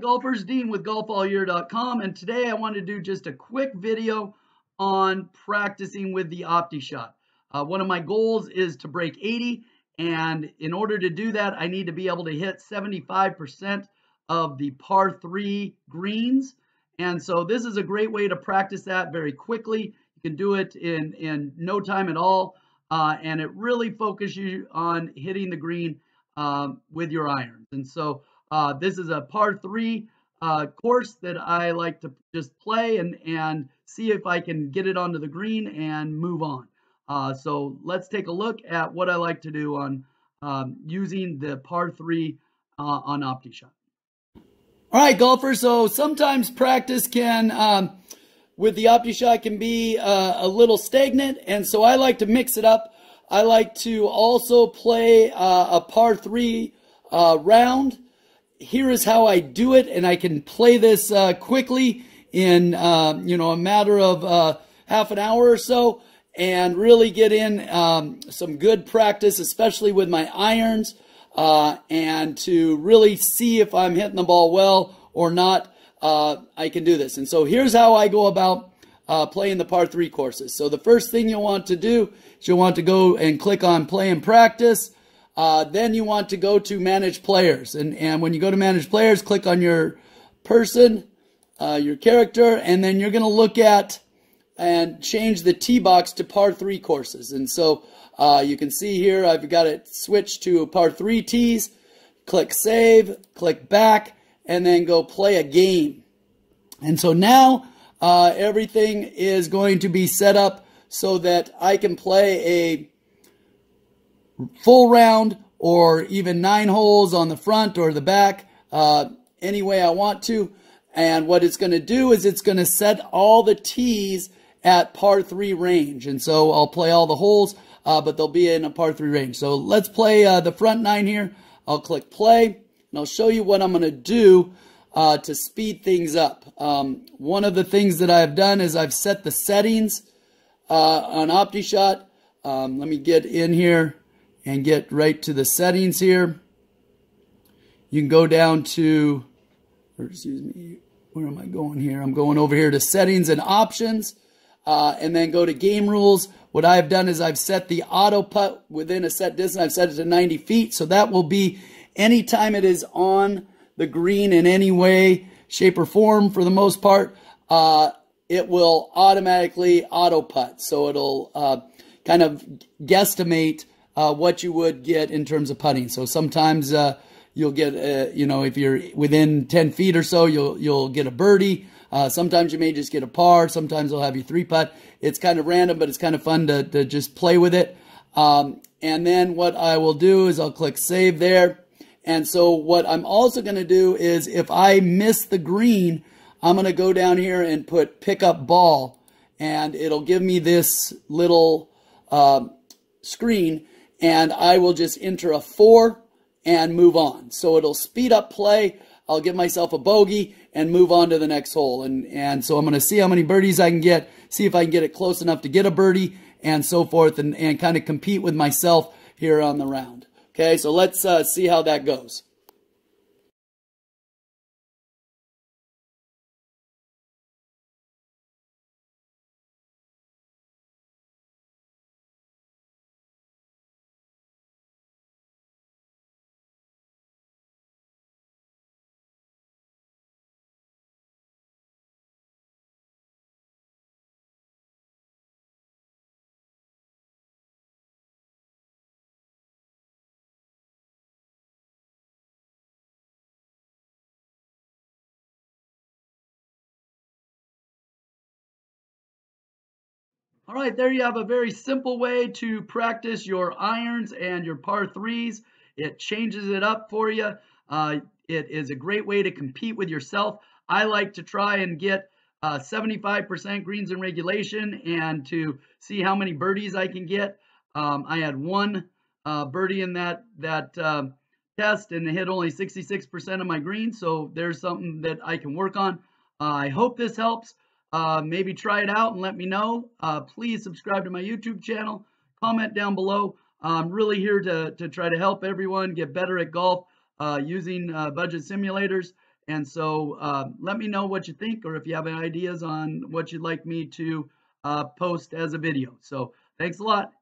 golfers dean with golfallyear.com and today i want to do just a quick video on practicing with the OptiShot uh, one of my goals is to break 80 and in order to do that i need to be able to hit 75% of the par 3 greens. And so this is a great way to practice that very quickly. You can do it in in no time at all uh, and it really focuses you on hitting the green um, with your irons. And so uh, this is a par three uh, course that I like to just play and, and see if I can get it onto the green and move on. Uh, so let's take a look at what I like to do on um, using the par three uh, on OptiShot. All right, golfers. So sometimes practice can, um, with the OptiShot, can be uh, a little stagnant, and so I like to mix it up. I like to also play uh, a par three round here is how I do it, and I can play this uh, quickly in uh, you know a matter of uh, half an hour or so, and really get in um, some good practice, especially with my irons, uh, and to really see if I'm hitting the ball well or not. Uh, I can do this, and so here's how I go about uh, playing the par three courses. So the first thing you'll want to do is you'll want to go and click on play and practice. Uh, then you want to go to manage players. And, and when you go to manage players, click on your person, uh, your character, and then you're going to look at and change the tee box to par three courses. And so uh, you can see here I've got it switched to par three tees. Click save, click back, and then go play a game. And so now uh, everything is going to be set up so that I can play a full round or even nine holes on the front or the back, uh, any way I want to. And what it's going to do is it's going to set all the tees at par three range. And so I'll play all the holes, uh, but they'll be in a par three range. So let's play uh, the front nine here. I'll click play and I'll show you what I'm going to do uh, to speed things up. Um, one of the things that I've done is I've set the settings uh, on OptiShot. Um, let me get in here and get right to the settings here. You can go down to, excuse me, where am I going here? I'm going over here to settings and options, uh, and then go to game rules. What I've done is I've set the auto putt within a set distance. I've set it to 90 feet, so that will be anytime it is on the green in any way, shape, or form for the most part, uh, it will automatically auto putt. So it'll uh, kind of guesstimate uh, what you would get in terms of putting. So sometimes uh, you'll get, uh, you know, if you're within 10 feet or so, you'll you'll get a birdie. Uh, sometimes you may just get a par. Sometimes they'll have you three putt. It's kind of random, but it's kind of fun to, to just play with it. Um, and then what I will do is I'll click save there. And so what I'm also going to do is if I miss the green, I'm going to go down here and put pick up ball. And it'll give me this little uh, screen and I will just enter a four and move on. So it'll speed up play. I'll give myself a bogey and move on to the next hole. And, and so I'm going to see how many birdies I can get, see if I can get it close enough to get a birdie and so forth and, and kind of compete with myself here on the round. Okay, so let's uh, see how that goes. All right, there you have a very simple way to practice your irons and your par threes. It changes it up for you. Uh, it is a great way to compete with yourself. I like to try and get 75% uh, greens in regulation and to see how many birdies I can get. Um, I had one uh, birdie in that that um, test and it hit only 66% of my greens, so there's something that I can work on. I hope this helps. Uh, maybe try it out and let me know. Uh, please subscribe to my YouTube channel. Comment down below. I'm really here to, to try to help everyone get better at golf uh, using uh, budget simulators. And so uh, let me know what you think or if you have ideas on what you'd like me to uh, post as a video. So thanks a lot.